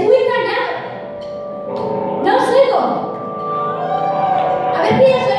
escucha nada. No sigo. A ver, piensa.